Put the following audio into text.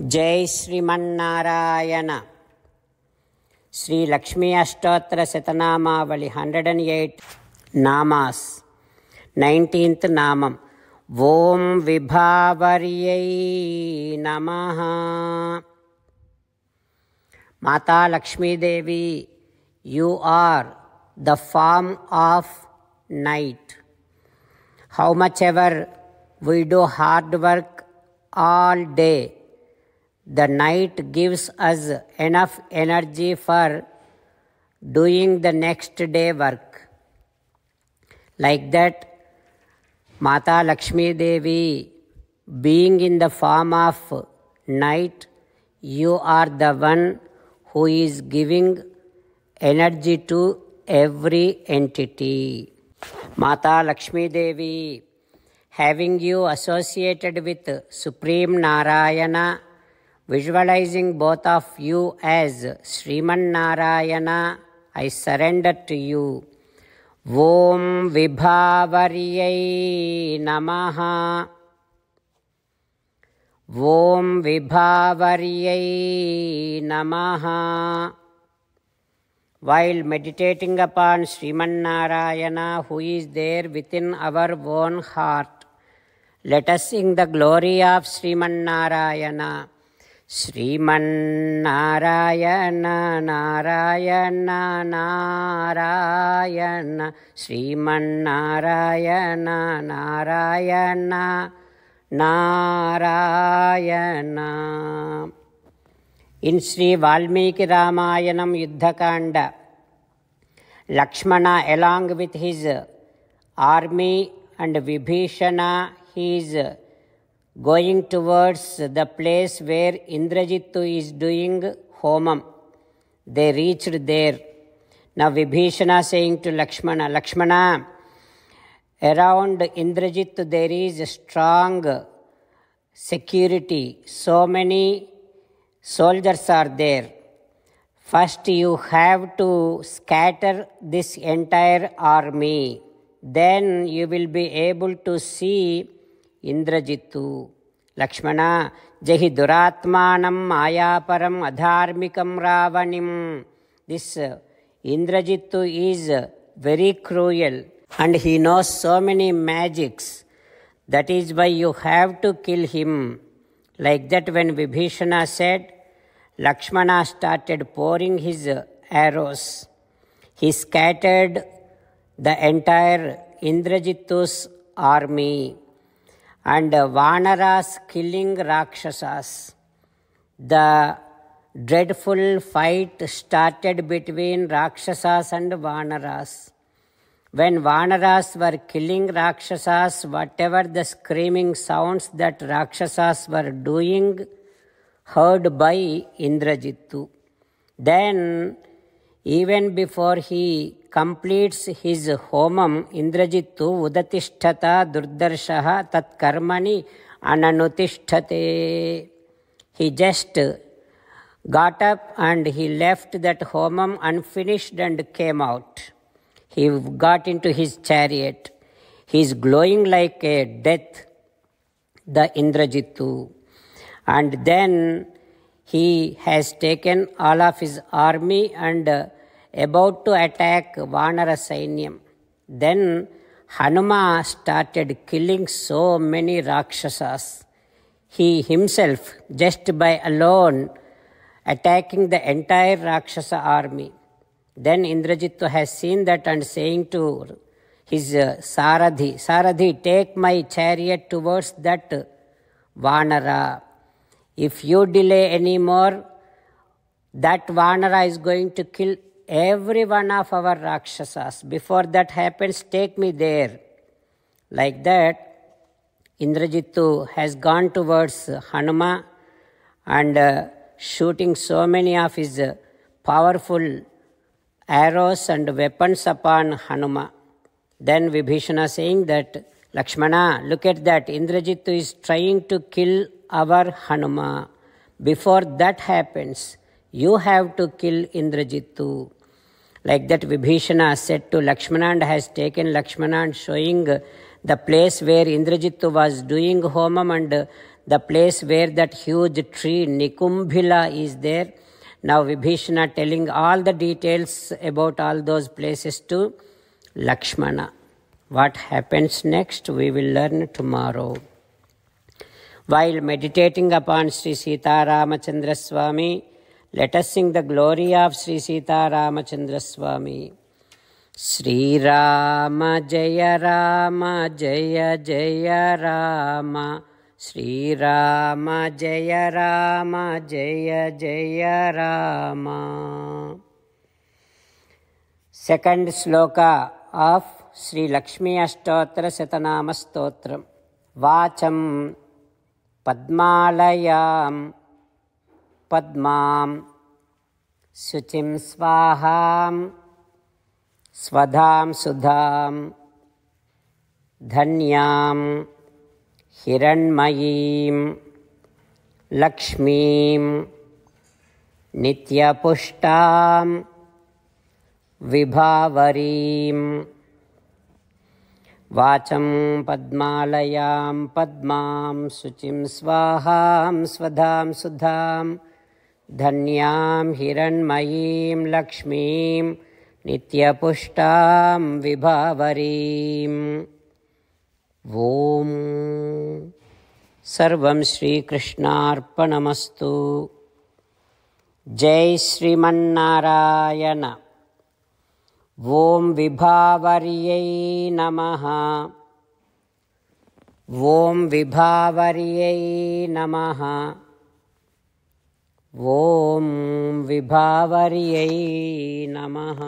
जय श्रीमन्नारायण। श्रीलक्ष्मी अष्टोत्तर शतनामावली हंड्रेड एंड एट नामास नैन्टीन्त् नामम्। ॐ विभावर्यै नमः। माता Lakshmidevi you are the form of night how much ever we do hard work all day the night gives us enough energy for doing the next day work. Like that, Mata Lakshmi Devi, being in the form of night, you are the one who is giving energy to every entity. Mata Lakshmi Devi, having you associated with Supreme Narayana, visualizing both of you as Sriman Narayana, I surrender to you. Om Vibhavariyai Namaha. Om Vibhavariyai Namaha. While meditating upon Sriman Narayana, who is there within our own heart, let us sing the glory of Sriman Narayana. Sriman Narayana, Narayana, Narayana, Sriman Narayana, Narayana, Narayana. In Sri Valmiki Ramayanam Yuddhakanda, Lakshmana, along with his army and Vibhishana, he is going towards the place where Indrajittu is doing homam. They reached there. Now Vibhishana saying to Lakshmana, Lakshmana, around Indrajit there is a strong security. So many soldiers are there. First, you have to scatter this entire army. Then you will be able to see Indrajittu. Lakshmana, Jahi Duratmanam Mayaparam Adharmikam Ravanim. This uh, Indrajittu is very cruel and he knows so many magics. That is why you have to kill him. Like that, when Vibhishana said, Lakshmana started pouring his arrows. He scattered the entire Indrajittu's army and Vanaras killing Rakshasas. The dreadful fight started between Rakshasas and Vanaras. When Vanaras were killing Rakshasas, whatever the screaming sounds that Rakshasas were doing, heard by Indrajittu. Then, even before he completes his homam, Indrajittu udatishtata tat karmani ananutishtate. He just got up and he left that homam unfinished and came out. He got into his chariot. He is glowing like a death, the Indrajittu. And then he has taken all of his army and about to attack Vanara Sainyam. Then Hanuma started killing so many Rakshasas. He himself, just by alone, attacking the entire Rakshasa army. Then Indrajittu has seen that and saying to his uh, Saradhi, Saradhi, take my chariot towards that Vanara. If you delay any more, that Vanara is going to kill every one of our Rakshasas. Before that happens, take me there. Like that, Indrajittu has gone towards Hanuma and uh, shooting so many of his uh, powerful arrows and weapons upon Hanuma. Then Vibhishana saying that, Lakshmana, look at that, Indrajittu is trying to kill our Hanuma. Before that happens, you have to kill Indrajittu. Like that, Vibhishana said to Lakshmana and has taken Lakshmana and showing the place where Indrajittu was doing homam and the place where that huge tree Nikumbhila is there. Now Vibhishana telling all the details about all those places to Lakshmana. What happens next, we will learn tomorrow. While meditating upon Sri Sita Ramachandra Swami, let us sing the glory of Sri Sita Ramachandra Swami. Sri Rama Jaya Rama Jaya Jaya Rama. Sri Rama Jaya Rama Jaya Jaya Rama. Second sloka of Sri Lakshmi Ashtotra Satanama Stotram. Vacham पद्मालयां पद्मां शुचिं स्वाहां स्वधां सुधां धन्यां हिरण्मयीं लक्ष्मीं नित्यपुष्टां विभावरीं वाचं पद्मालयां पद्मां शुचिं स्वाहां स्वधां सुधां धन्यां हिरण्मयीं लक्ष्मीं नित्यपुष्टां विभावरीम् ॐ सर्वं श्रीकृष्णार्पणमस्तु। जय श्रीमन्नारायण ॐ विभावर्यै नमः। ॐ विभावर्यै नमः। ॐ विभावर्यै नमः